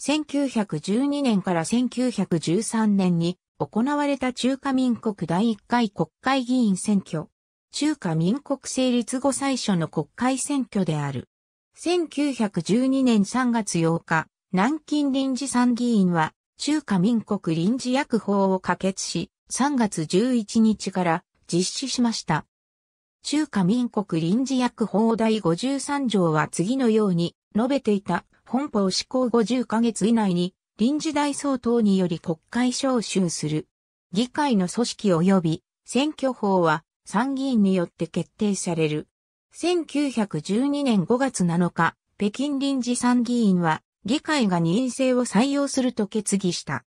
1912年から1913年に行われた中華民国第1回国会議員選挙。中華民国成立後最初の国会選挙である。1912年3月8日、南京臨時参議院は中華民国臨時薬法を可決し、3月11日から実施しました。中華民国臨時薬法第53条は次のように述べていた本法施行50ヶ月以内に臨時大総統により国会召集する。議会の組織及び選挙法は参議院によって決定される。1912年5月7日、北京臨時参議院は議会が任意制を採用すると決議した。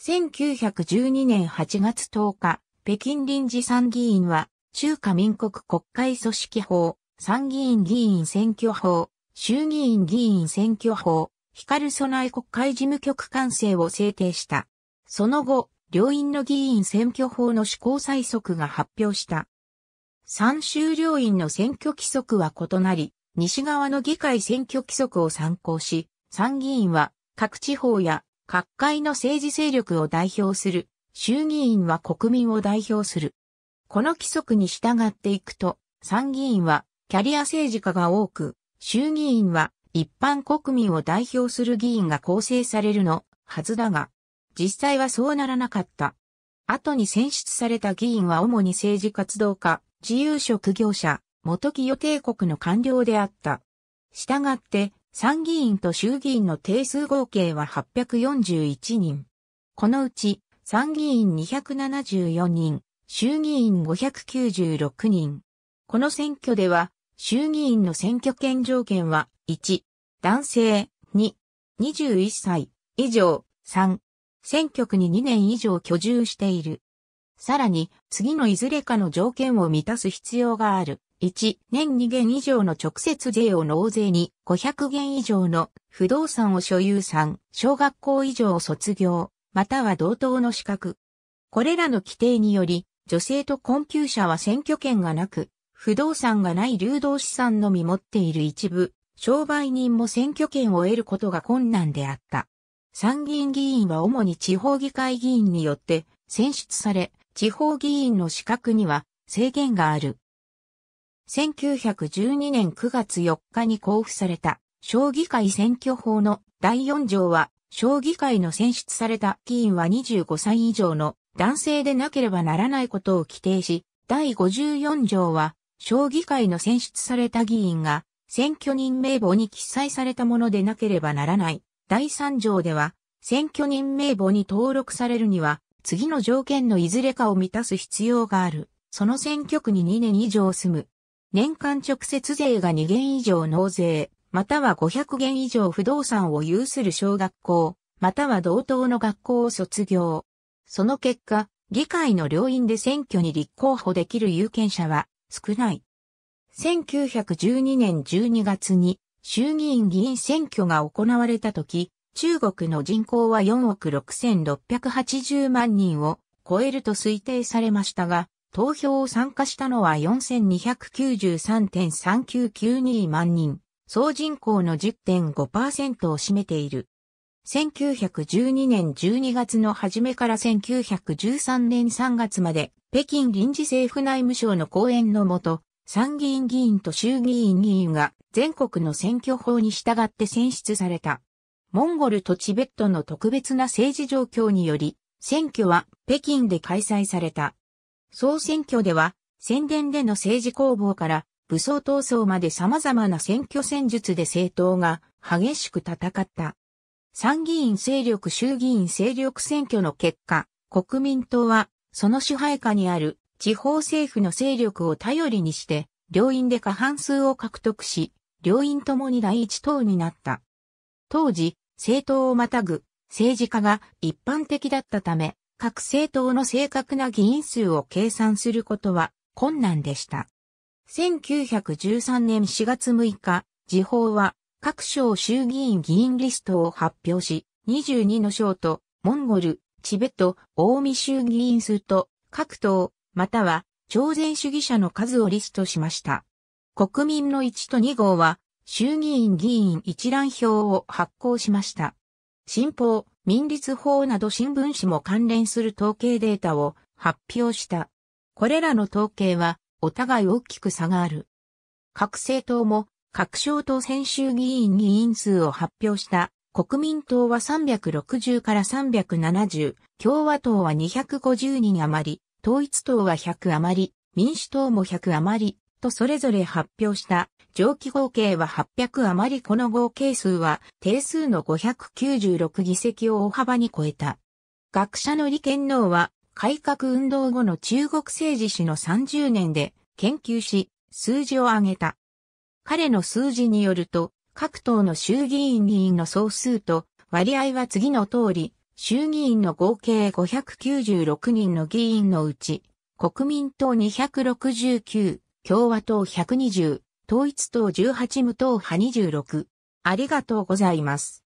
1912年8月10日、北京臨時参議院は中華民国国会組織法、参議院議員選挙法、衆議院議員選挙法、光備え国会事務局管制を制定した。その後、両院の議員選挙法の施行催促が発表した。三州両院の選挙規則は異なり、西側の議会選挙規則を参考し、参議院は各地方や各界の政治勢力を代表する、衆議院は国民を代表する。この規則に従っていくと、参議院はキャリア政治家が多く、衆議院は一般国民を代表する議員が構成されるのはずだが、実際はそうならなかった。後に選出された議員は主に政治活動家、自由職業者、元木予定国の官僚であった。したがって、参議院と衆議院の定数合計は841人。このうち、参議院274人、衆議院596人。この選挙では、衆議院の選挙権条件は、1、男性、2、21歳以上、3、選挙区に2年以上居住している。さらに、次のいずれかの条件を満たす必要がある。1、年2元以上の直接税を納税に、500元以上の不動産を所有3、小学校以上卒業、または同等の資格。これらの規定により、女性と困窮者は選挙権がなく、不動産がない流動資産のみ持っている一部、商売人も選挙権を得ることが困難であった。参議院議員は主に地方議会議員によって選出され、地方議員の資格には制限がある。1912年9月4日に交付された、小議会選挙法の第4条は、小議会の選出された議員は25歳以上の男性でなければならないことを規定し、第54条は、小議会の選出された議員が、選挙人名簿に記載されたものでなければならない。第3条では、選挙人名簿に登録されるには、次の条件のいずれかを満たす必要がある。その選挙区に2年以上住む。年間直接税が2元以上納税、または500元以上不動産を有する小学校、または同等の学校を卒業。その結果、議会の両院で選挙に立候補できる有権者は少ない。1912年12月に衆議院議員選挙が行われた時、中国の人口は4億6680万人を超えると推定されましたが、投票を参加したのは4293.3992万人、総人口の10.5%を占めている。1912年12月の初めから1913年3月まで、北京臨時政府内務省の講演のもと、参議院議員と衆議院議員が全国の選挙法に従って選出された。モンゴルとチベットの特別な政治状況により、選挙は北京で開催された。総選挙では、宣伝での政治攻防から武装闘争まで様々な選挙戦術で政党が激しく戦った。参議院勢力衆議院勢力選挙の結果、国民党はその支配下にある地方政府の勢力を頼りにして、両院で過半数を獲得し、両院ともに第一党になった。当時、政党をまたぐ政治家が一般的だったため、各政党の正確な議員数を計算することは困難でした。1913年4月6日、時報は各省衆議院議員リストを発表し、22の省とモンゴル、チベット、近江衆議院数と各党、または朝鮮主義者の数をリストしました。国民の1と2号は衆議院議員一覧表を発行しました。新報、民立法など新聞紙も関連する統計データを発表した。これらの統計はお互い大きく差がある。各政党も各省党選衆議院議員数を発表した国民党は360から370、共和党は250人余り、統一党は100余り、民主党も100余り、とそれぞれ発表した上記合計は800余りこの合計数は定数の596議席を大幅に超えた。学者の利権能は改革運動後の中国政治史の30年で研究し数字を上げた。彼の数字によると各党の衆議院議員の総数と割合は次の通り、衆議院の合計596人の議員のうち、国民党269、共和党120、統一党18無党派26。ありがとうございます。